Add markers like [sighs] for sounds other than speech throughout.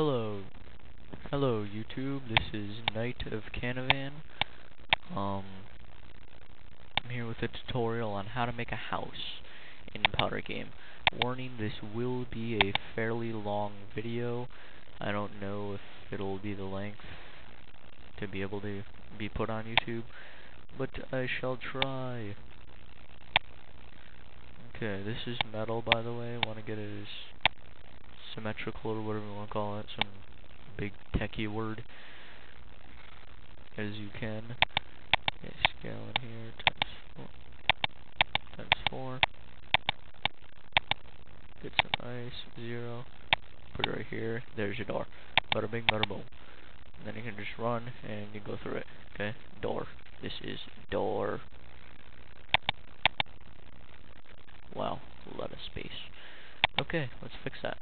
Hello. Hello, YouTube. This is Knight of Kanavan. Um, I'm here with a tutorial on how to make a house in Powder Game. Warning, this will be a fairly long video. I don't know if it'll be the length to be able to be put on YouTube, but I shall try. Okay, this is metal, by the way. I want to get it as symmetrical or whatever you want to call it, some big techie word, as you can. Okay, scale in here, times four, times four. Get some ice, zero. Put it right here. There's your door. Bada bing, bada boom. And then you can just run and you go through it. Okay, door. This is door. Wow, a lot of space. Okay, let's fix that.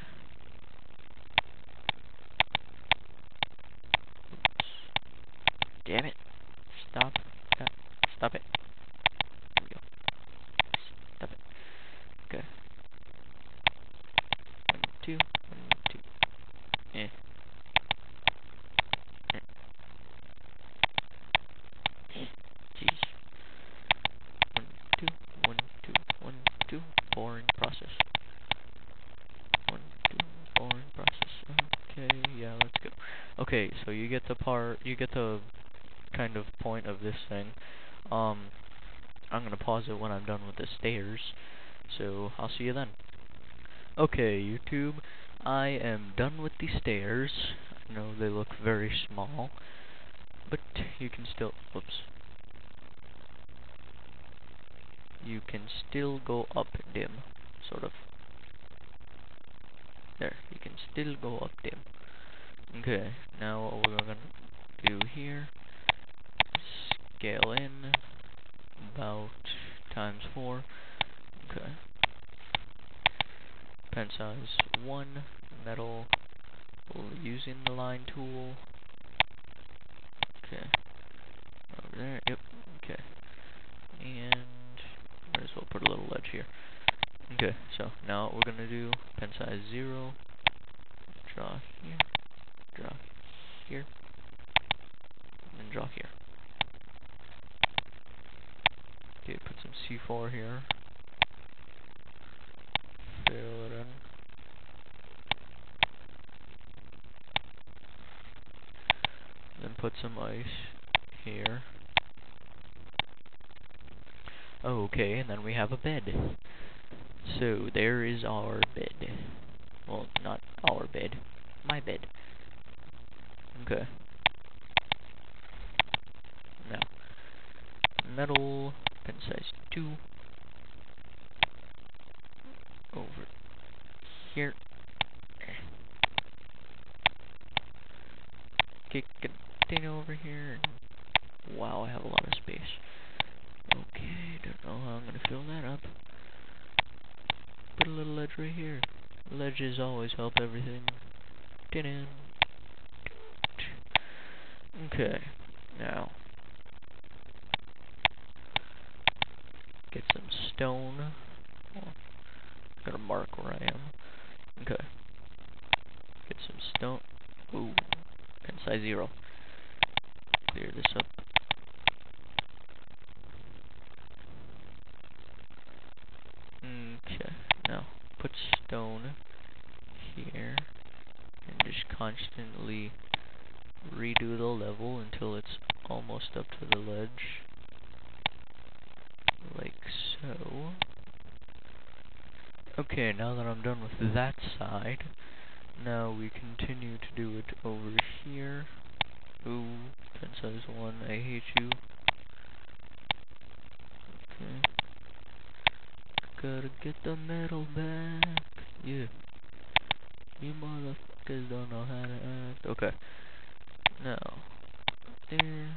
Damn it. Stop. Stop, Stop it. There we go. Stop it. Okay. One, two, one, two. Eh. Eh. Jeez. One, two, one, two, one, two. Boring process. One, two, boring process. Okay, yeah, let's go. Okay, so you get the part, you get the kind of point of this thing. Um, I'm gonna pause it when I'm done with the stairs, so I'll see you then. Okay, YouTube, I am done with the stairs. I know they look very small, but you can still, whoops. You can still go up them, sort of. There, you can still go up them. Okay, now what we're gonna do here scale in about times 4. Okay. Pen size 1, metal, using the line tool. Okay. Over there, yep, okay. And might as well put a little ledge here. Okay, so now what we're gonna do, pen size 0, draw here, draw here, and draw here. Okay, put some C4 here. It. Then put some ice here. Oh, okay, and then we have a bed. So, there is our bed. Well, not our bed. My bed. Okay. Now, metal pen size 2 over here. Okay, continue over here. Wow, I have a lot of space. Okay, don't know how I'm gonna fill that up. Put a little ledge right here. Ledges always help everything. Okay, now get some stone. Mark where I am. Okay. Get some stone. Ooh. Pen size zero. Clear this up. Okay. Now, put stone here. And just constantly redo the level until it's almost up to the ledge like so. Okay, now that I'm done with that side, now we continue to do it over here. Ooh, pen size 1, I hate you. Okay. Gotta get the metal back. Yeah. You motherfuckers don't know how to act. Okay. Now, up there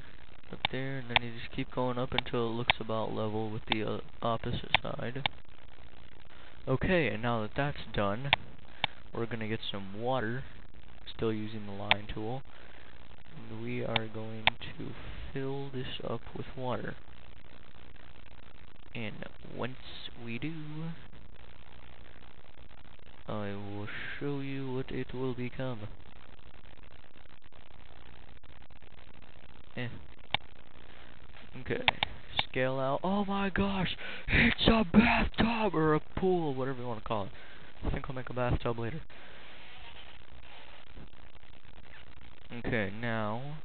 up there, and then you just keep going up until it looks about level with the uh, opposite side. Okay, and now that that's done, we're going to get some water, still using the line tool. And we are going to fill this up with water. And once we do, I will show you what it will become. Eh. Okay. Scale out. Oh my gosh! It's a bathtub! Or a pool, whatever you want to call it. I think I'll make a bathtub later. Okay, now...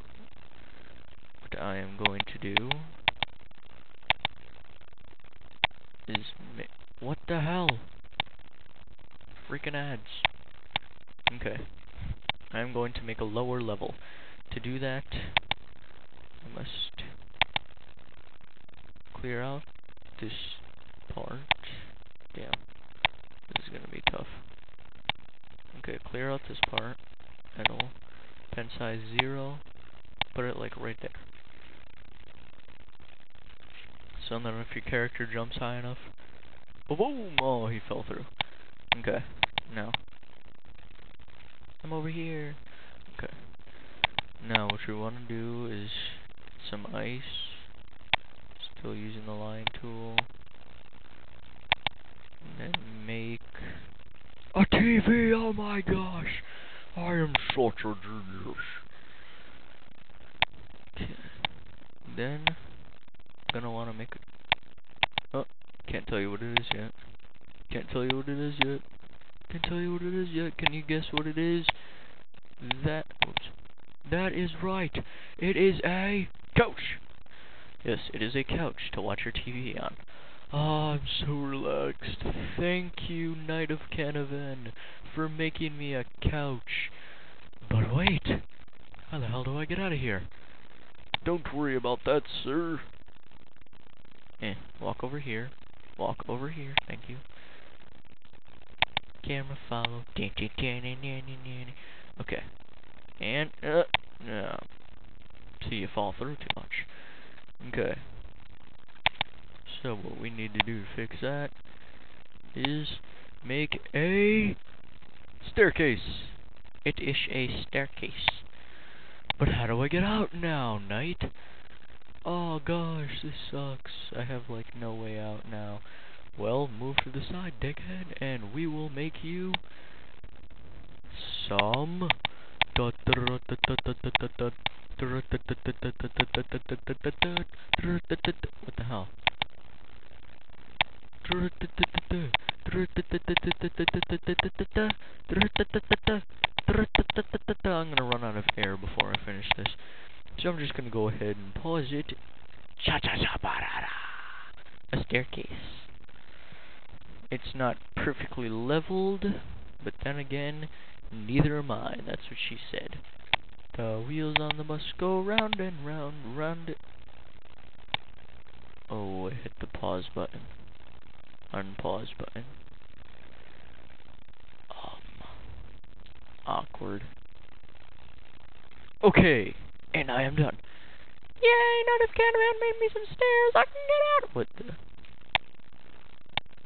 What I am going to do... Is... What the hell? Freaking ads. Okay. I'm going to make a lower level. To do that, I must clear out this part. Damn. This is gonna be tough. Okay, clear out this part. And I'll pen size 0. Put it like right there. So then if your character jumps high enough. Boom! Oh, he fell through. Okay, now I'm over here. Okay. Now what you want to do is some ice. Still using the line tool. And then make a TV. Oh my gosh. I am such a genius. Then gonna want to make a Oh, can't tell you what it is yet. Can't tell you what it is yet. Can't tell you what it is yet. Can you guess what it is? That, oops. That is right. It is a couch. Yes, it is a couch to watch your TV on. Ah, oh, I'm so relaxed. Thank you, Knight of Kanavan, for making me a couch. But wait, how the hell do I get out of here? Don't worry about that, sir. Eh, walk over here. Walk over here, thank you camera follow. Okay. And, uh, no. See you fall through too much. Okay. So what we need to do to fix that is make a staircase. It is a staircase. But how do I get out now, knight? Oh gosh, this sucks. I have like no way out now. Well, move to the side, dickhead, and we will make you some what the hell? I'm gonna run out of air before I finish this. So I'm just gonna go ahead and pause it. Cha cha cha ba da da. A staircase. It's not perfectly leveled, but then again, neither am I. That's what she said. The wheels on the bus go round and round, round it. Oh, I hit the pause button. Unpause button. Um, awkward. Okay, and I am done. Yay, of Kanavan made me some stairs, I can get out! What the?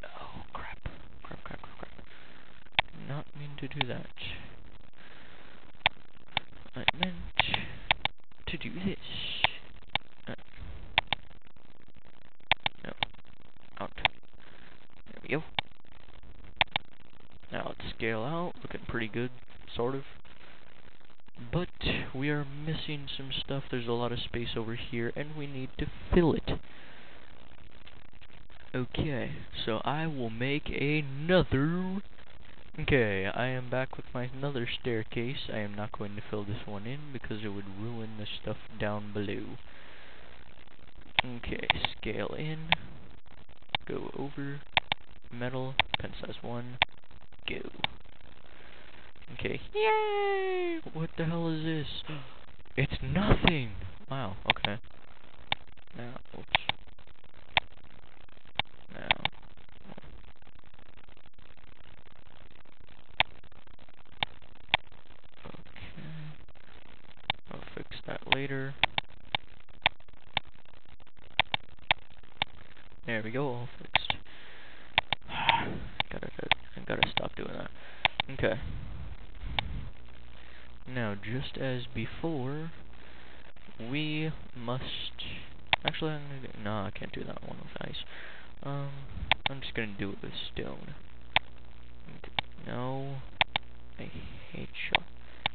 Oh, crap. Crap, crap, crap, crap. Not mean to do that. I meant to do this. Uh, no. Out. There we go. Now scale out. Looking pretty good, sort of. But we are missing some stuff. There's a lot of space over here, and we need to fill it. Okay, so I will make another Okay, I am back with my another staircase. I am not going to fill this one in because it would ruin the stuff down below. Okay, scale in, go over, metal, pen size 1, go. Okay, yay! What the hell is this? It's nothing! Wow, okay. Now, oops. Later. There we go, all fixed. [sighs] gotta, I gotta stop doing that. Okay. Now, just as before, we must... Actually, I'm gonna do, no, I can't do that one with ice. Um, I'm just gonna do it with stone. No, I hate you.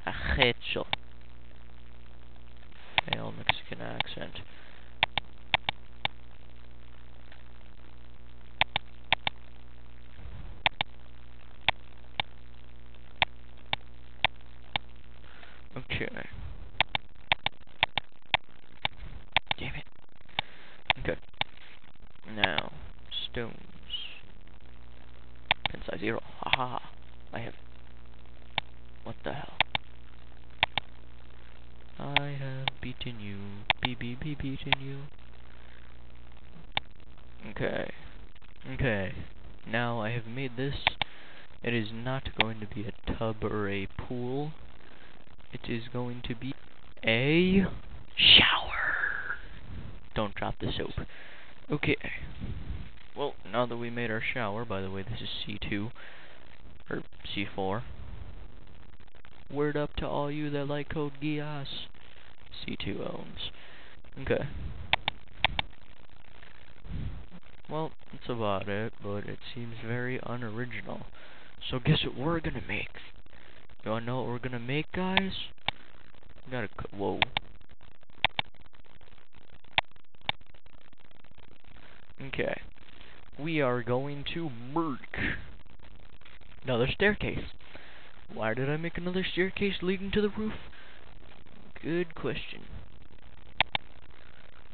I hate you. Male Mexican accent. Okay. Damn it. Okay. Now, stones. Pin size zero. Haha. I have. What the hell? I have beaten you. Be be be beaten you. Okay. Okay. Now I have made this. It is not going to be a tub or a pool. It is going to be a shower. Don't drop the soap. Okay. Well, now that we made our shower, by the way, this is C2, or C4. Word up to all you that like Code Geass. C2 owns. Okay. Well, that's about it, but it seems very unoriginal. So guess what we're gonna make? Wanna know what we're gonna make, guys? We gotta whoa. Okay. We are going to make another staircase. Why did I make another staircase leading to the roof? Good question.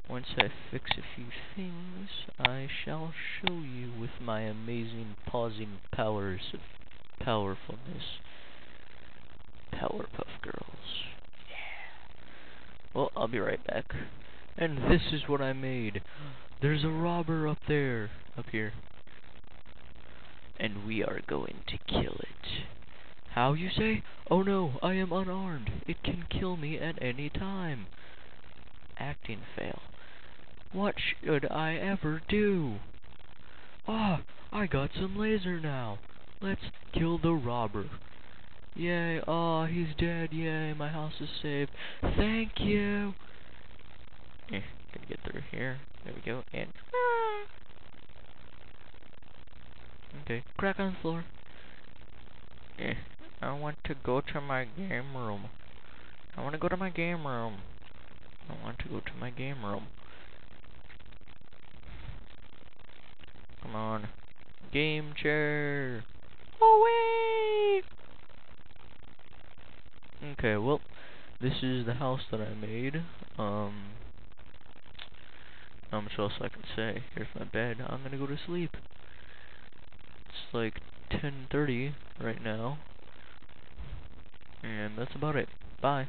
Once I fix a few things, I shall show you with my amazing pausing powers of powerfulness. Powerpuff Girls. Yeah. Well, I'll be right back. And this is what I made. There's a robber up there. Up here. And we are going to kill it. How, you say? Oh no, I am unarmed. It can kill me at any time. Acting fail. What should I ever do? Ah, I got some laser now. Let's kill the robber. Yay, oh, he's dead, yay, my house is saved. Thank you. Eh, gonna get through here. There we go, and... Okay, crack on the floor. Eh, I want to go to my game room. I want to go to my game room. I want to go to my game room. Come on. Game chair. Away! Okay, well, this is the house that I made. Um, how much else I can say? Here's my bed. I'm gonna go to sleep. It's like 10.30 right now. And that's about it. Bye.